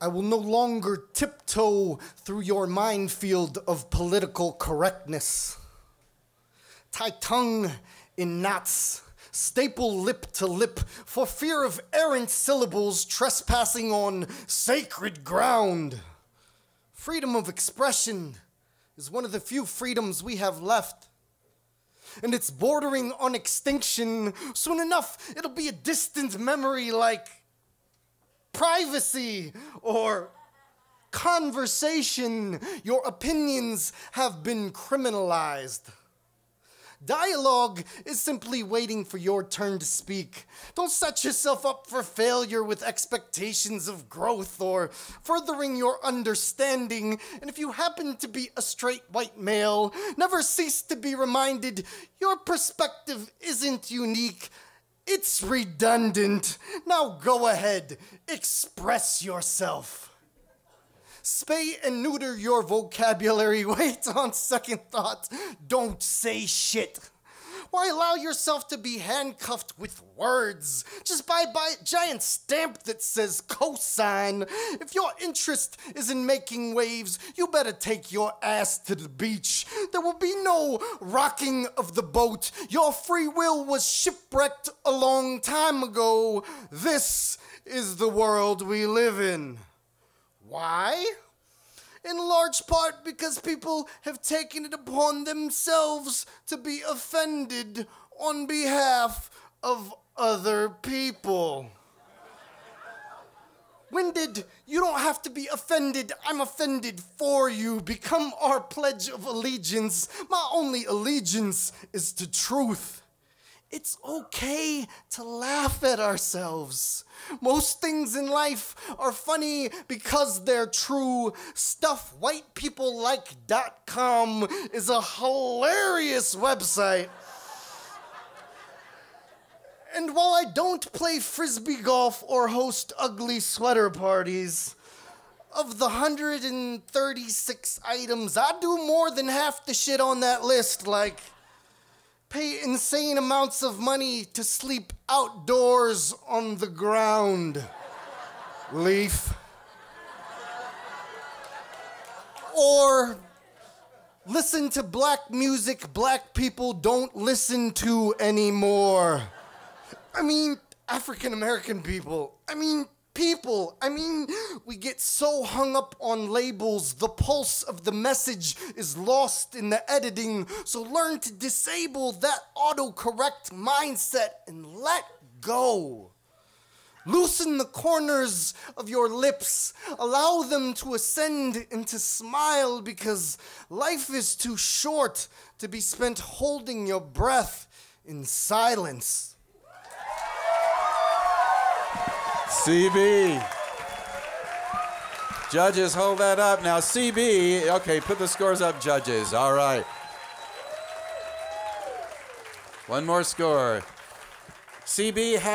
I will no longer tiptoe through your minefield of political correctness. Tie tongue in knots, staple lip to lip, for fear of errant syllables trespassing on sacred ground. Freedom of expression is one of the few freedoms we have left. And it's bordering on extinction. Soon enough, it'll be a distant memory like privacy or conversation. Your opinions have been criminalized. Dialogue is simply waiting for your turn to speak. Don't set yourself up for failure with expectations of growth or furthering your understanding. And if you happen to be a straight white male, never cease to be reminded your perspective isn't unique. It's redundant. Now go ahead, express yourself. Spay and neuter your vocabulary. Wait on second thought. Don't say shit. Why allow yourself to be handcuffed with words? Just buy a giant stamp that says cosine. If your interest is in making waves, you better take your ass to the beach. There will be no rocking of the boat. Your free will was shipwrecked a long time ago. This is the world we live in. Why? In large part because people have taken it upon themselves to be offended on behalf of other people. When did you don't have to be offended? I'm offended for you. Become our pledge of allegiance. My only allegiance is to truth. It's okay to laugh at ourselves. Most things in life are funny because they're true. StuffWhitePeopleLike.com is a hilarious website. And while I don't play frisbee golf or host ugly sweater parties, of the 136 items, I do more than half the shit on that list, like pay insane amounts of money to sleep outdoors on the ground. Leaf. Or listen to black music black people don't listen to anymore. I mean, African American people. I mean, people. I mean, we get so hung up on labels, the pulse of the message is lost in the editing. So learn to disable that autocorrect mindset and let go. Loosen the corners of your lips. Allow them to ascend and to smile because life is too short to be spent holding your breath in silence. CB. Judges, hold that up. Now, CB, okay, put the scores up, judges. All right. One more score. CB has.